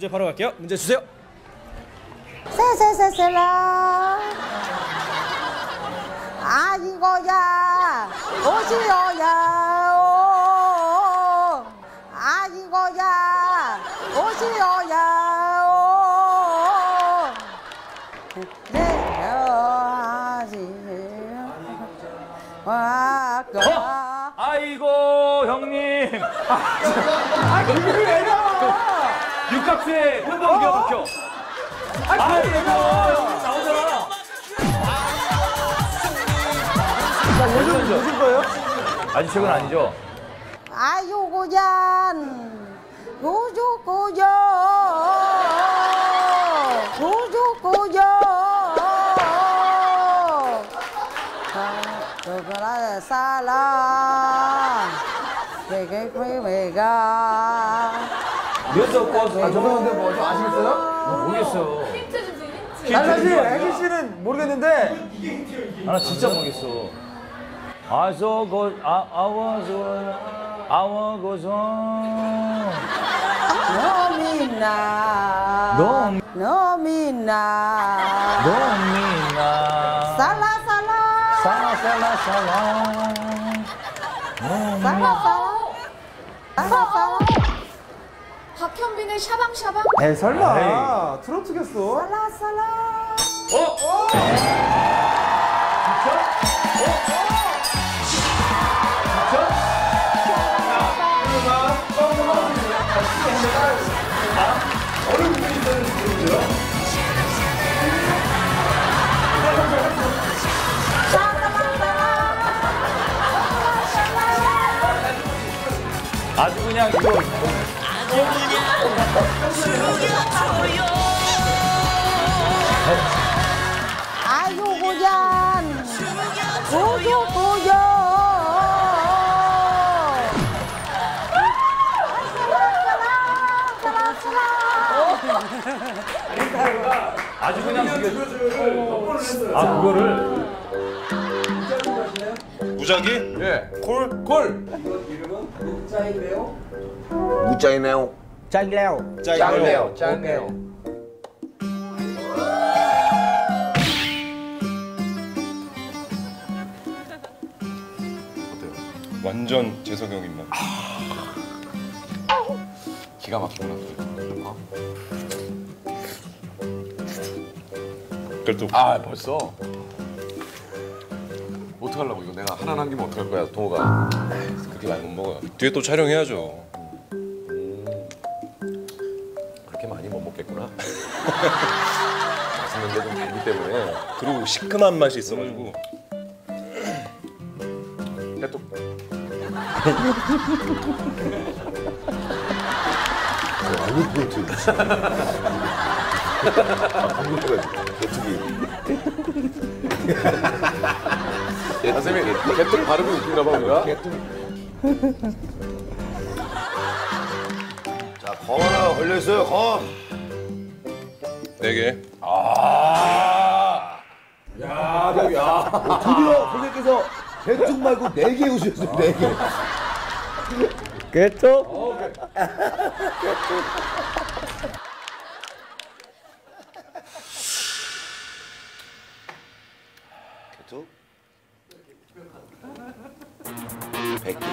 문제 바로 갈게요. 문제 주세요. 세세세세라 아 이거야 옷이여야 오. 아 이거야 옷이여야 오. 내려야지 와까 아이고 형님. 아 이게 왜 나와? 육각수에 혼동 기어 막혀. 아왜 나와? 나오잖아. 요즘 요즘 거예요? 아직 최근 아니죠? 아유고얀 요조고요 요조고요 그거라 살라 되게 quý vị 가 몇석 버스? 아, 죄송한데 뭐 좀 아시겠어요? 모르겠어요. 난 사실 애기 씨는 모르겠는데. 아, 나 진짜 모르겠어. 아서 고 아, 아와서 아와고서 너미나. 너미- 너미나. 너미나. 살라 살라. 살라 살라 살라. 살라 살라. 살라 살라 박현빈의 샤방샤방? 에 설마 트로트겠어? 살라 살라 어? 아주 그냥 고조고요 아주 그냥 이게 아 그거를 무작위? 예. 콜? 콜. 무짜이네요. 짱이네요. 짱네요. 짱네요. 완전 재석형 입맛. 기가 막히구나. 그래도 아 벌써. 어떡하려고 이거 내가 하나 남기면 어떡할 거야 동호가. 그렇게 많이 못 먹어요. 뒤에 또 촬영해야죠. 그렇게 많이 못 먹겠구나. 맛있는 게좀 달기 때문에. 그리고 시큼한 맛이 있어가지고 근데 또 아니 그렇지. 아, 방금까지 어떻게? 아, 선생님 개똥 발음이 웃긴가 봐 우리가. 자, 검 하나 걸려 있어요. 검. 네 개. 야, 드디어 선생님께서 대충 말고 네 개 오셨어요. 네 개. 개쪽 개쪽? 백 개.